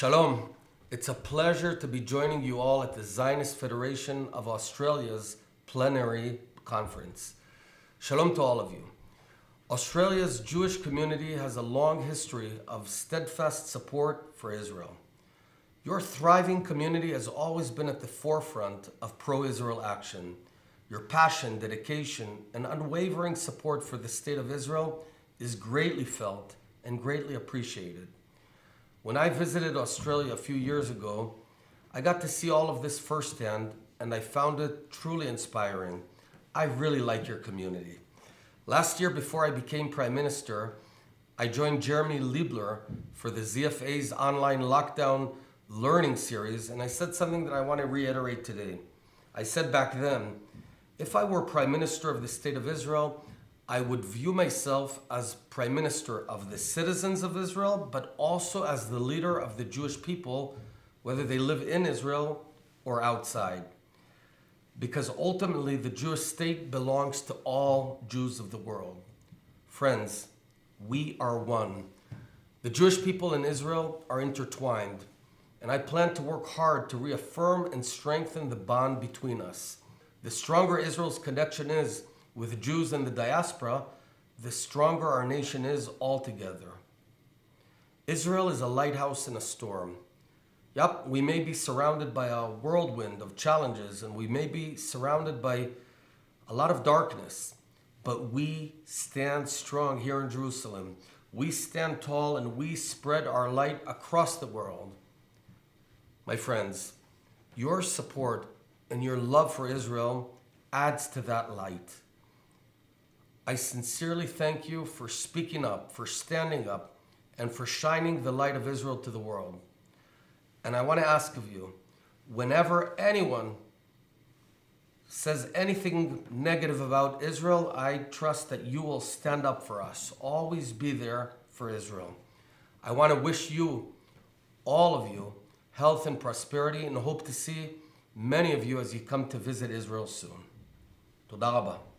Shalom. It's a pleasure to be joining you all at the Zionist Federation of Australia's plenary conference. Shalom to all of you. Australia's Jewish community has a long history of steadfast support for Israel. Your thriving community has always been at the forefront of pro Israel action. Your passion, dedication, and unwavering support for the State of Israel is greatly felt and greatly appreciated. When I visited Australia a few years ago, I got to see all of this firsthand and I found it truly inspiring. I really like your community. Last year, before I became Prime Minister, I joined Jeremy Leibler for the ZFA's online lockdown learning series, and I said something that I want to reiterate today. I said back then, if I were Prime Minister of the State of Israel, I would view myself as Prime Minister of the citizens of Israel, but also as the leader of the Jewish people, whether they live in Israel or outside. Because ultimately, the Jewish state belongs to all Jews of the world. Friends, we are one. The Jewish people in Israel are intertwined, and I plan to work hard to reaffirm and strengthen the bond between us. The stronger Israel's connection is, with Jews in the diaspora, the stronger our nation is altogether. Israel is a lighthouse in a storm. Yup, we may be surrounded by a whirlwind of challenges and we may be surrounded by a lot of darkness, but we stand strong here in Jerusalem. We stand tall and we spread our light across the world. My friends, your support and your love for Israel adds to that light. I sincerely thank you for speaking up, for standing up, and for shining the light of Israel to the world. And I want to ask of you, whenever anyone says anything negative about Israel, I trust that you will stand up for us. Always be there for Israel. I want to wish you, all of you, health and prosperity and hope to see many of you as you come to visit Israel soon. Toda.